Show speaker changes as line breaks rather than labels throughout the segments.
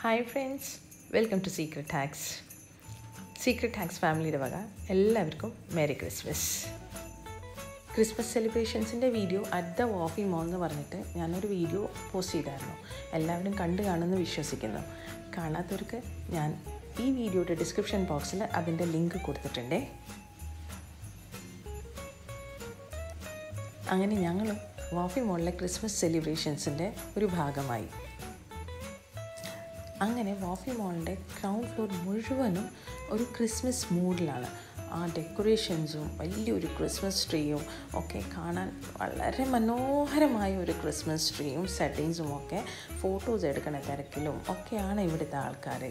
Hi friends welcome to secret hacks secret hacks ഫാമിലിയുടെ വക എല്ലാവർക്കും merry Christmas Christmas സെലിബ്രേഷൻസിന്റെ video at the Wafi mall എന്ന് പറഞ്ഞിട്ട് ഞാനൊരു വീഡിയോ പോസ്റ്റ് ചെയ്തായിരുന്നു. എല്ലാവരും കണ്ടു കാണുമെന്ന് വിശ്വസിക്കുന്നു. കാണാത്തവർക്ക് ഞാൻ ഈ വീഡിയോയുടെ ഡിസ്ക്രിപ്ഷൻ ബോക്സിൽ അതിന്റെ ലിങ്ക് കൊടുത്തിട്ടുണ്ടേ. അങ്ങനെ ഞങ്ങൾ വാഫി മോളിലെ ക്രിസ്മസ് സെലിബ്രേഷൻസിന്റെ ഒരു ഭാഗമായി. അങ്ങനെ വാഫി മോളിന്റെ ഗ്രൗണ്ട് ഫ്ലോർ മുഴുവനും ഒരു ക്രിസ്മസ് മൂഡിലാണ് ആ ഡെക്കറേഷൻസും വലിയൊരു ക്രിസ്മസ് ട്രീയും ഒക്കെ കാണാൻ വളരെ മനോഹരമായ ഒരു ക്രിസ്മസ് ട്രീയും സെറ്റിങ്സും ഒക്കെ ഫോട്ടോസ് എടുക്കണ തിരക്കിലും ഒക്കെയാണ് ഇവിടുത്തെ ആൾക്കാർ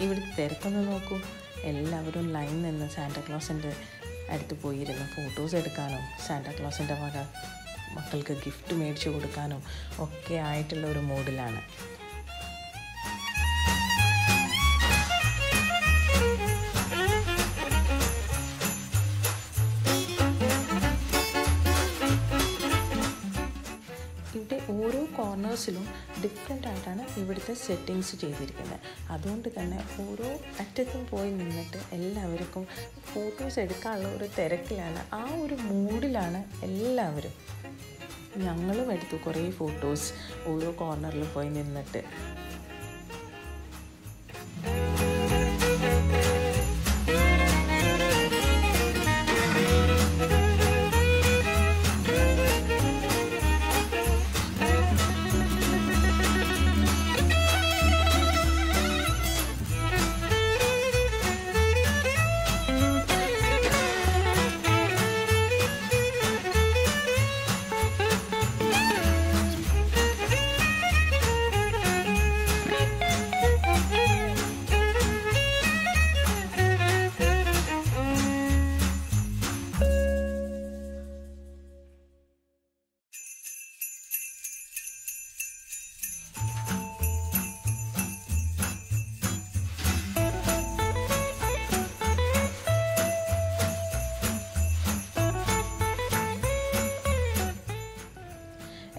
ഇവിടുത്തെ തിരക്കൊന്ന് നോക്കൂ. എല്ലാവരും ലൈൻ നിന്ന് സാന്റാക്ലോസിന്റെ അടുത്ത് പോയിരുന്ന്. ഫോട്ടോസ് എടുക്കാനും സാന്റാക്ലോസിന്റെ വക മക്കൾക്ക് ഗിഫ്റ്റ് മേടിച്ചു കൊടുക്കാനും ഒക്കെ ആയിട്ടുള്ള ഒരു മൂഡിലാണ് കോർണേഴ്സിലും ഡിഫറെന്റ് ആയിട്ടാണ് ഇവിടുത്തെ സെറ്റിങ്സ് ചെയ്തിരിക്കുന്നത്. അതുകൊണ്ട് തന്നെ ഓരോ അറ്റത്തും പോയി നിന്നിട്ട് എല്ലാവർക്കും ഫോട്ടോസ് എടുക്കാനുള്ള ഒരു തിരക്കിലാണ്. ആ ഒരു മൂഡിലാണ് എല്ലാവരും. ഞങ്ങളും എടുത്തു കുറേ ഫോട്ടോസ് ഓരോ കോർണറിൽ പോയി നിന്നിട്ട്.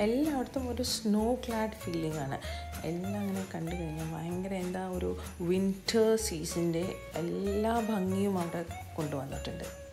എല്ലായിടത്തും ഒരു സ്നോ ക്ലാഡ് ഫീലിംഗ് ആണ്. എല്ലാം അങ്ങനെ കണ്ടു കഴിഞ്ഞാൽ ഭയങ്കര എന്താ ഒരു വിന്റർ സീസണിന്റെ എല്ലാ ഭംഗിയും അവിടെ കൊണ്ടുവന്നിട്ടുണ്ട്.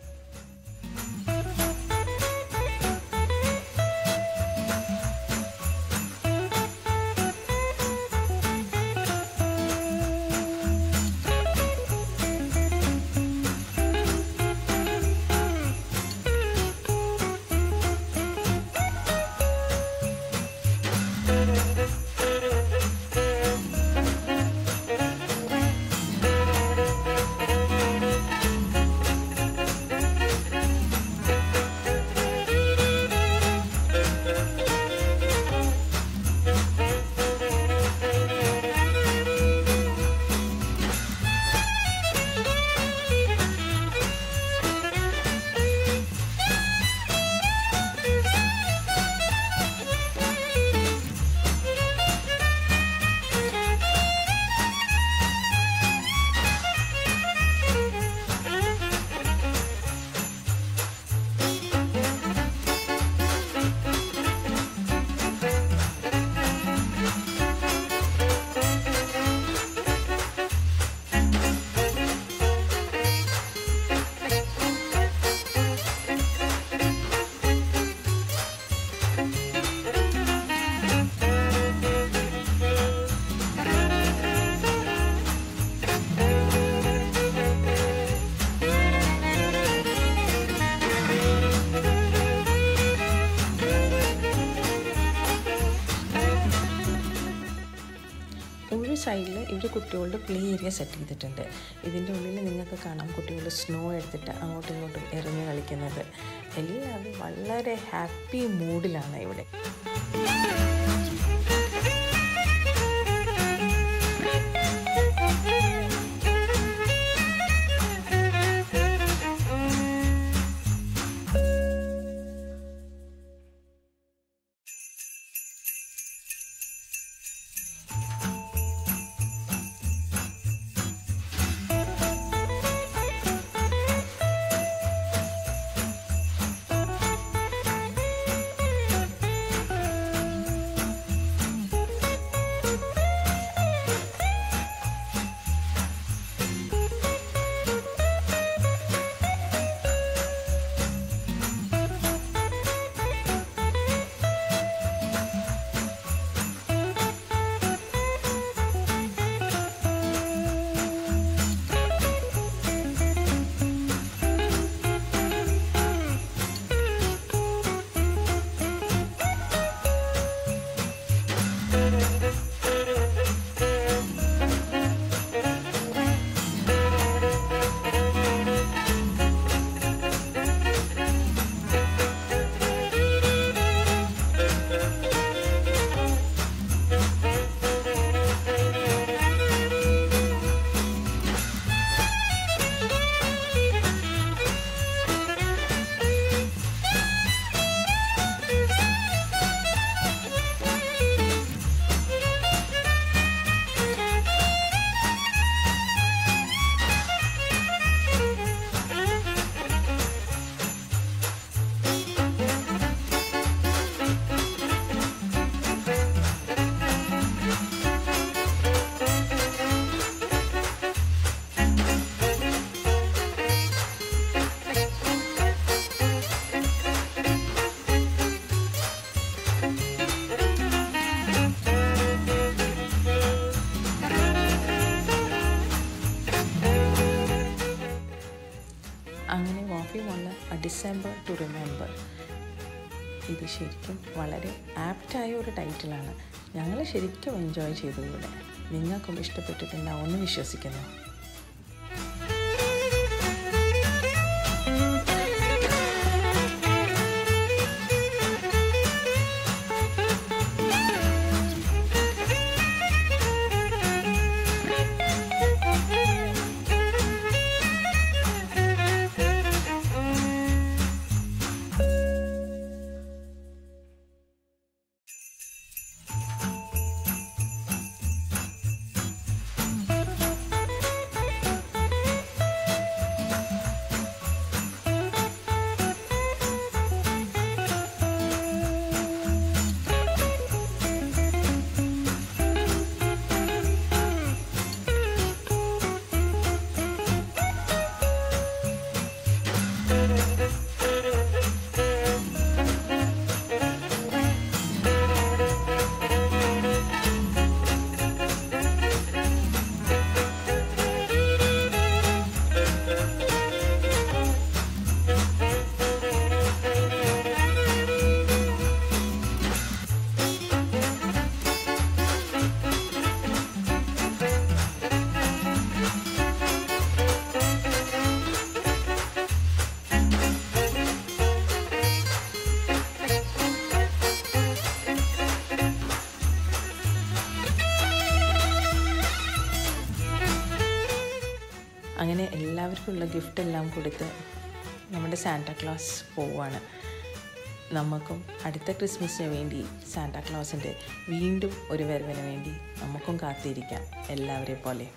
സൈഡിൽ ഇവർ കുട്ടികളുടെ പ്ലേ ഏരിയ സെറ്റ് ചെയ്തിട്ടുണ്ട്. ഇതിന്റെ ഉള്ളിൽ നിങ്ങൾക്ക് കാണാം കുട്ടികളുടെ സ്നോ എടുത്തിട്ട് അങ്ങോട്ടും ഇങ്ങോട്ടും എറിഞ്ഞ് കളിക്കുന്നത്. എല്ലാവരും വളരെ ഹാപ്പി മൂഡിലാണ് ഇവിടെ. ഡിസംബർ ടു റിമെമ്പർ ഇത് ശരിക്കും വളരെ ആപ്റ്റായ ഒരു ടൈറ്റിലാണ് ഞങ്ങൾ ശരിക്കും എൻജോയ് ചെയ്തു ഇവിടെ നിങ്ങൾക്കും ഇഷ്ടപ്പെട്ടിട്ടുണ്ടാവുമെന്ന് വിശ്വസിക്കുന്നു. അങ്ങനെ എല്ലാവർക്കും ഉള്ള ഗിഫ്റ്റ് എല്ലാം കൊടുത്ത് നമ്മുടെ സാന്റാക്ലോസ് പോവാണ്. നമുക്കും അടുത്ത ക്രിസ്മസിന് വേണ്ടി സാന്റാക്ലോസിന്റെ വീണ്ടും ഒരു വരവിന് വേണ്ടി നമുക്കും കാത്തിരിക്കാം എല്ലാവരെ പോലെ